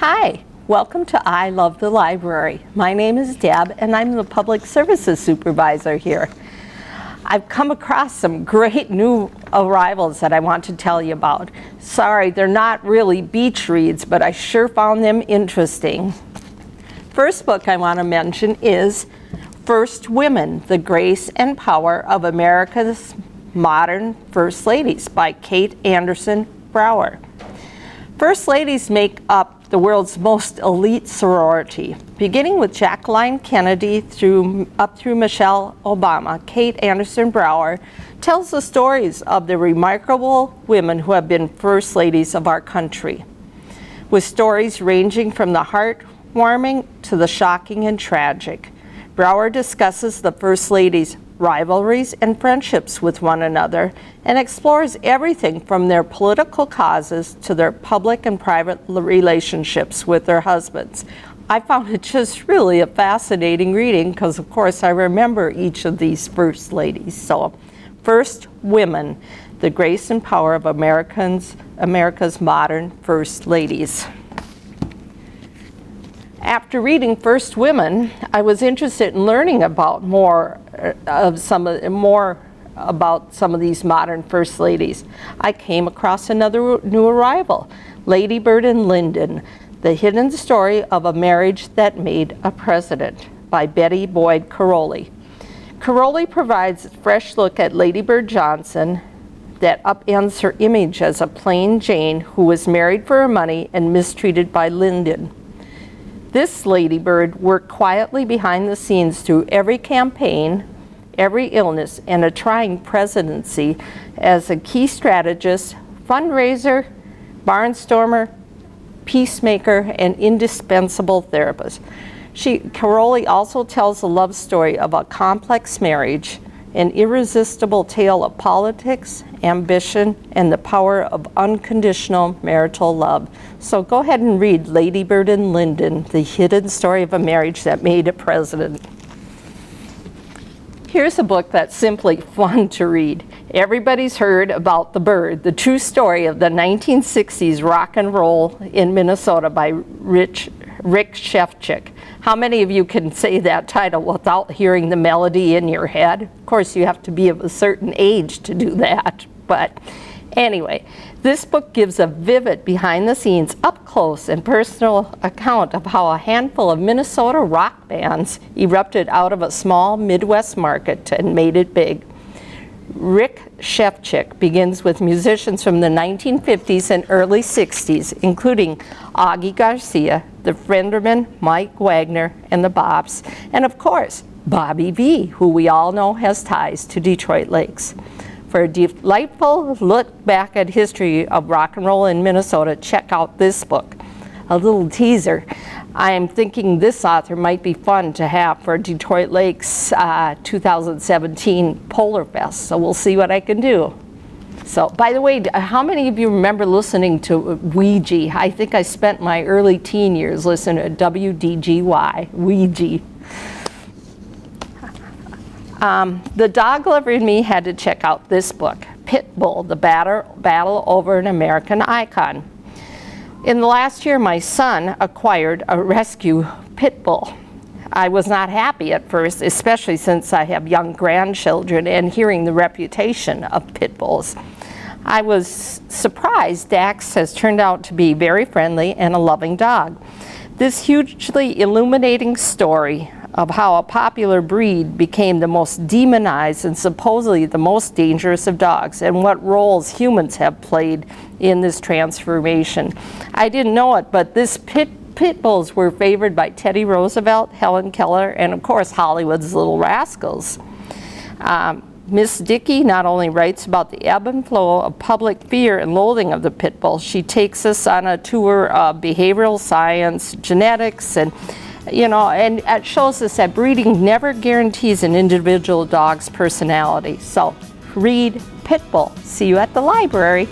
Hi, welcome to I Love the Library. My name is Deb and I'm the Public Services Supervisor here. I've come across some great new arrivals that I want to tell you about. Sorry, they're not really beach reads, but I sure found them interesting. First book I want to mention is First Women, The Grace and Power of America's Modern First Ladies by Kate Anderson Brower. First ladies make up the world's most elite sorority. Beginning with Jacqueline Kennedy through, up through Michelle Obama, Kate Anderson Brower tells the stories of the remarkable women who have been first ladies of our country. With stories ranging from the heartwarming to the shocking and tragic. Brower discusses the First Lady's rivalries and friendships with one another and explores everything from their political causes to their public and private relationships with their husbands. I found it just really a fascinating reading because, of course, I remember each of these First Ladies. So, First Women, the Grace and Power of Americans, America's Modern First Ladies. After reading First Women, I was interested in learning about more uh, of some of, more about some of these modern first ladies. I came across another new arrival, Lady Bird and Lyndon, The Hidden Story of a Marriage That Made a President by Betty Boyd Caroli. Caroli provides a fresh look at Lady Bird Johnson that upends her image as a plain Jane who was married for her money and mistreated by Lyndon. This Lady Bird worked quietly behind the scenes through every campaign, every illness, and a trying presidency as a key strategist, fundraiser, barnstormer, peacemaker, and indispensable therapist. She, Caroli also tells the love story of a complex marriage, an irresistible tale of politics, ambition, and the power of unconditional marital love. So go ahead and read Lady Bird and Lyndon, The Hidden Story of a Marriage That Made a President. Here's a book that's simply fun to read. Everybody's heard about The Bird, the true story of the 1960s rock and roll in Minnesota by Rich, Rick Shefchik. How many of you can say that title without hearing the melody in your head? Of course, you have to be of a certain age to do that. But anyway, this book gives a vivid behind the scenes, up close and personal account of how a handful of Minnesota rock bands erupted out of a small Midwest market and made it big. Rick Shefchik begins with musicians from the 1950s and early 60s, including Augie Garcia, the Fendermen, Mike Waggoner, and the Bops, and of course, Bobby Vee, who we all know has ties to Detroit Lakes. For a delightful look back at history of rock and roll in Minnesota, check out this book. A little teaser. I am thinking this author might be fun to have for Detroit Lakes uh, 2017 Polar Fest, so we'll see what I can do. So, by the way, how many of you remember listening to Ouija? I think I spent my early teen years listening to WDGY, Ouija. Um, the dog lover in me had to check out this book, Pitbull, The Battle Over an American Icon. In the last year, my son acquired a rescue pit bull. I was not happy at first, especially since I have young grandchildren and hearing the reputation of pit bulls. I was surprised Dax has turned out to be very friendly and a loving dog. This hugely illuminating story of how a popular breed became the most demonized and supposedly the most dangerous of dogs and what roles humans have played in this transformation. I didn't know it, but this pit pit bulls were favored by Teddy Roosevelt, Helen Keller, and of course Hollywood's Little Rascals. Um, Miss Dickey not only writes about the ebb and flow of public fear and loathing of the pit bull, she takes us on a tour of behavioral science, genetics, and you know, and it shows us that breeding never guarantees an individual dog's personality. So read Pitbull. See you at the library.